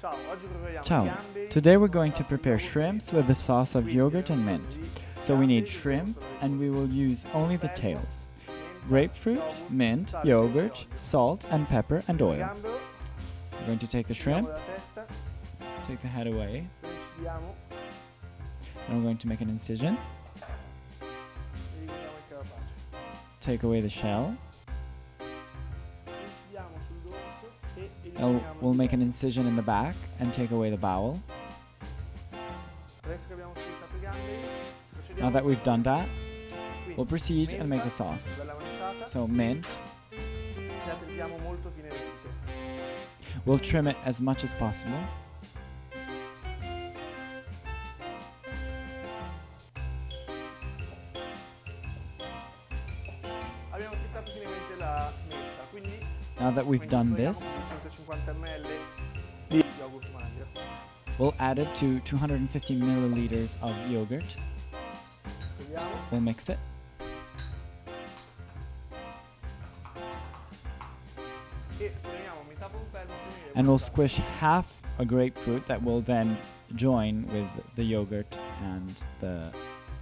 Ciao, oggi prepariamo Ciao. gamberi Today we're going to prepare shrimps with a sauce of yogurt and mint. So we need shrimp and we will use only the tails. Grapefruit, mint, yogurt, salt, and pepper and oil. We're going to take the shrimp, take the head away, and we're going to make an incision. rimuoviamo il carapace. Take away the shell. Eliminiamo we'll make an incision in the back and take away the bowel. Now that we've done that, we'll proceed and make the sauce. So mint, we'll trim it as much as possible. Now that we've done this, con 250 ml di yogurt Maggia. we'll add it to 250 milliliters of yogurt. We'll mix it. spremiamo metà pompelmo finire And we'll squish half a grapefruit that will then join with the yogurt and the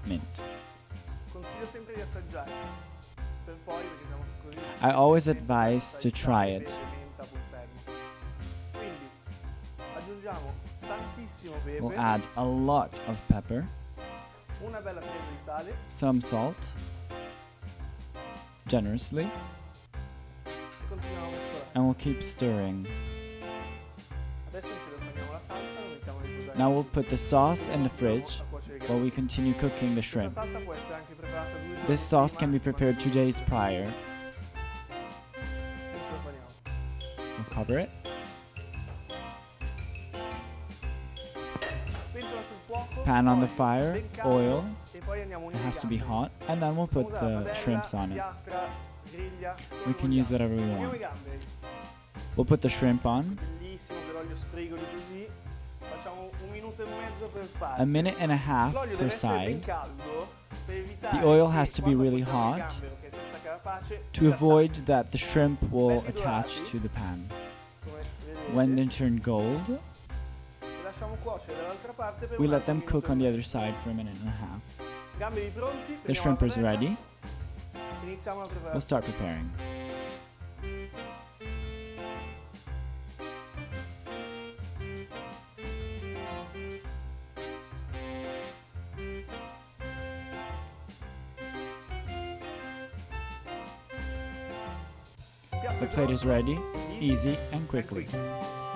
mint. I always advise to try it. We'll add a lot of pepper, some salt, generously, and we'll keep stirring. Now we'll put the sauce in the fridge while we continue cooking the shrimp. This sauce can be prepared two days prior. We'll cover it. Pan on the fire, oil. It has to be hot, and then we'll put the shrimps on it. We can use whatever we want. We'll put the shrimp on. Bellissimo che l'olio sfrigoli così. Facciamo un minuto mezzo per parte. A minute and a half per deve essere ben side caldo per evitare The oil has to be really hot gambero che è senza carapace, to avoid that the shrimp will attach to the pan. When they turn gold, Li lasciamo cuocere dall'altra parte per we let them cook on the other side for a minute and a half. The shrimp is ready. We'll start preparing. The plate is ready, easy and quickly. quick.